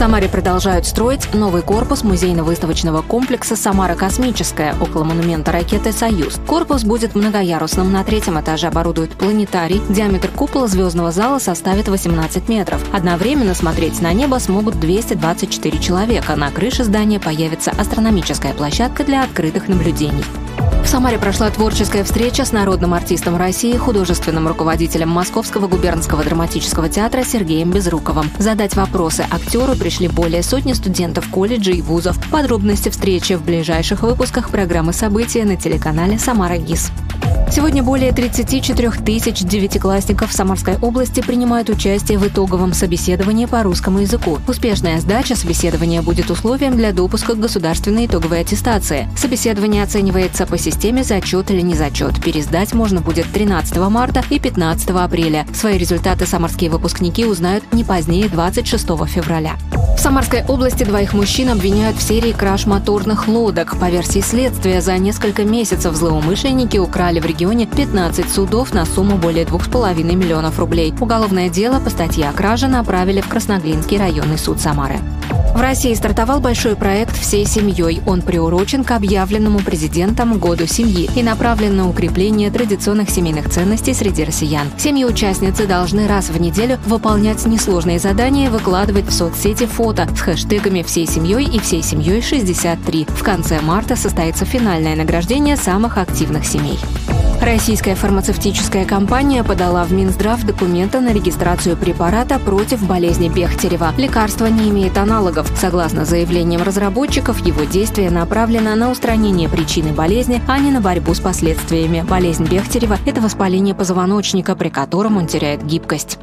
Самаре продолжают строить новый корпус музейно-выставочного комплекса «Самара Космическая» около монумента ракеты «Союз». Корпус будет многоярусным. На третьем этаже оборудуют планетарий. Диаметр купола звездного зала составит 18 метров. Одновременно смотреть на небо смогут 224 человека. На крыше здания появится астрономическая площадка для открытых наблюдений. Самаре прошла творческая встреча с народным артистом России, художественным руководителем Московского губернского драматического театра Сергеем Безруковым. Задать вопросы актеру пришли более сотни студентов колледжей и вузов. Подробности встречи в ближайших выпусках программы «События» на телеканале «Самара ГИС». Сегодня более 34 тысяч девятиклассников Самарской области принимают участие в итоговом собеседовании по русскому языку. Успешная сдача собеседования будет условием для допуска к государственной итоговой аттестации. Собеседование оценивается по системе зачет или не зачет. Пересдать можно будет 13 марта и 15 апреля. Свои результаты самарские выпускники узнают не позднее 26 февраля. В Самарской области двоих мужчин обвиняют в серии краж моторных лодок. По версии следствия, за несколько месяцев злоумышленники украли в регионе 15 судов на сумму более 2,5 миллионов рублей. Уголовное дело по статье о краже направили в Красноглинский районный суд Самары. В России стартовал большой проект «Всей семьей». Он приурочен к объявленному президентом Году семьи и направлен на укрепление традиционных семейных ценностей среди россиян. Семьи-участницы должны раз в неделю выполнять несложные задания и выкладывать в соцсети фото с хэштегами «Всей семьей» и «Всей семьей 63». В конце марта состоится финальное награждение самых активных семей. Российская фармацевтическая компания подала в Минздрав документы на регистрацию препарата против болезни Бехтерева. Лекарство не имеет аналогов. Согласно заявлениям разработчиков, его действие направлено на устранение причины болезни, а не на борьбу с последствиями. Болезнь Бехтерева – это воспаление позвоночника, при котором он теряет гибкость.